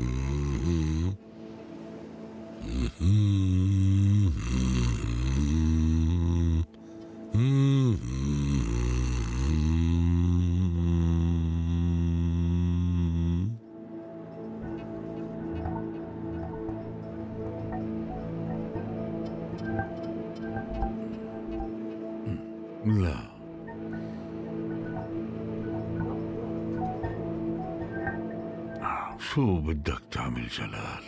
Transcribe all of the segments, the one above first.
لا شو بدك تعمل جلال؟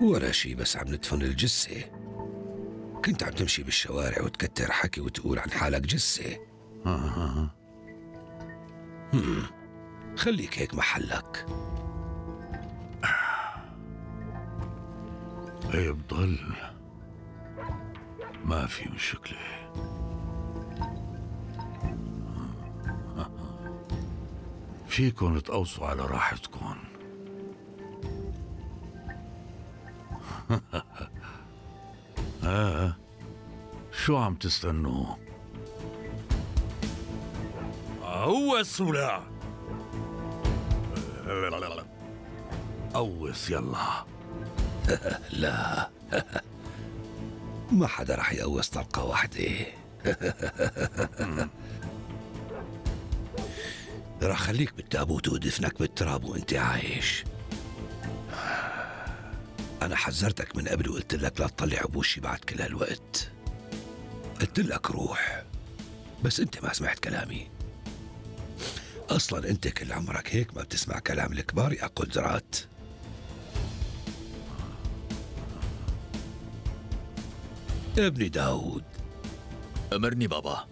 ولا شي بس عم ندفن الجثة. كنت عم تمشي بالشوارع وتكتر حكي وتقول عن حالك جثة. آه. خليك هيك محلك. إيه بضل؟ ما في مشكلة. فيكن تقوصوا على راحتكم آه شو عم تستنوا؟ هو الصلاع قوس يلا. لا. ما حدا رح يقوس طلقة واحدة. رح خليك بالتابوت ودفنك بالتراب وأنت عايش. أنا حذرتك من قبل وقلت لك لا تطلع بوشي بعد كل هالوقت قلت لك روح بس أنت ما سمعت كلامي. أصلا أنت كل عمرك هيك ما بتسمع كلام الكبار يا قدرات. ابني داود. أمرني بابا.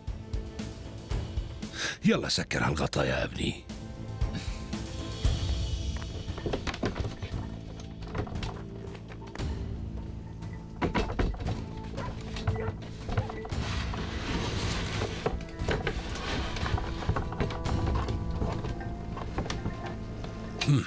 يلا سكر هالغطا يا ابني. لك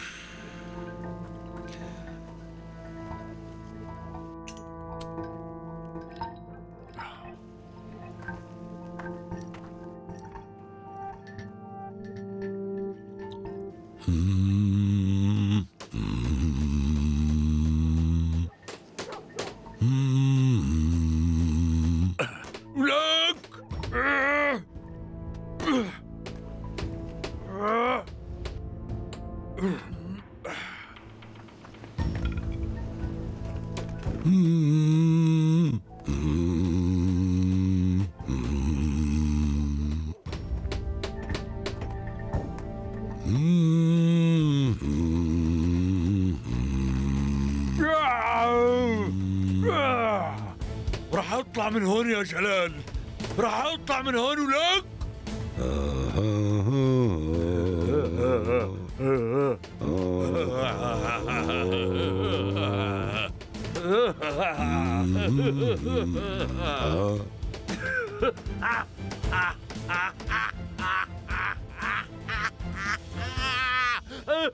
راح اطلع من هون يا جلال. راح اطلع من هون ولك.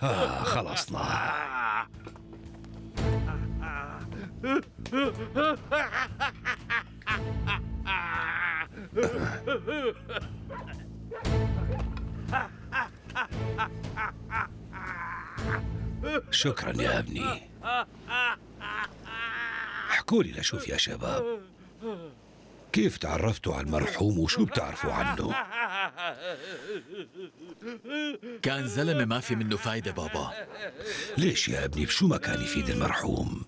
آه خلصنا شكرا يا أبني. احكوا لي لشوف يا شباب. كيف تعرفتوا على المرحوم وشو بتعرفوا عنه؟ كان زلمة ما في منه فايدة بابا. ليش يا أبني؟ بشو ما كان يفيد المرحوم؟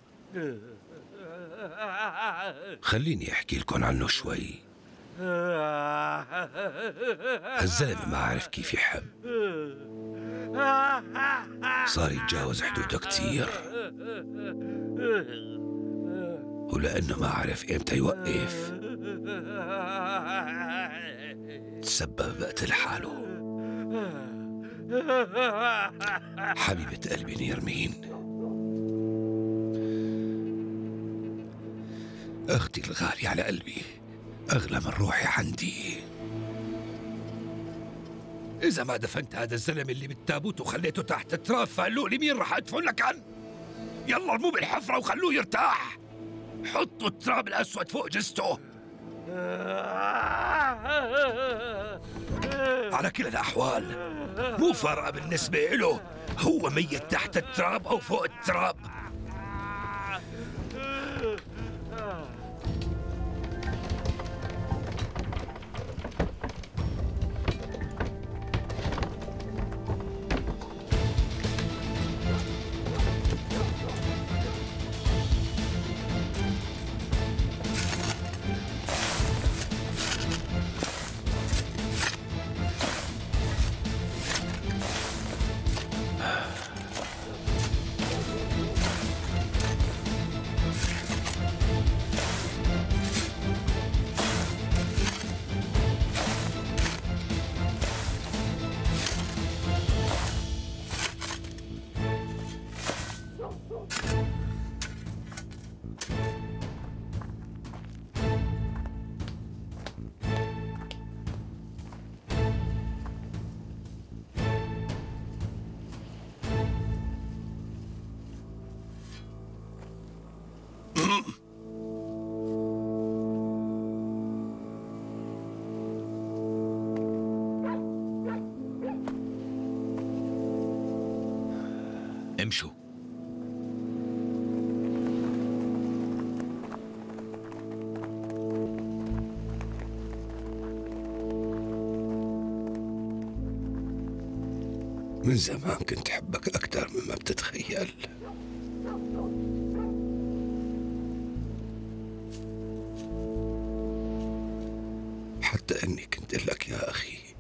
خليني أحكي لكم عنه شوي. الزلمة ما عرف كيف يحب. صار يتجاوز حدوده كتير. ولأنه ما عرف إمتى يوقف. تسبب بقتل حاله حبيبة قلبي نيرمين أختي الغالية على قلبي. أغلى من روحي عندي. إذا ما دفنت هذا الزلمة اللي بالتابوت وخليته تحت التراب فقالوا لي مين رح أدفن لك عن يلا ارموه بالحفرة وخلوه يرتاح. حطوا التراب الأسود فوق جثته على كل الأحوال مو فارقة بالنسبة له هو ميت تحت التراب أو فوق التراب. امشوا. من زمان كنت أحبك أكثر مما بتتخيل. حتى إني كنت لك يا أخي.